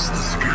is the spirit.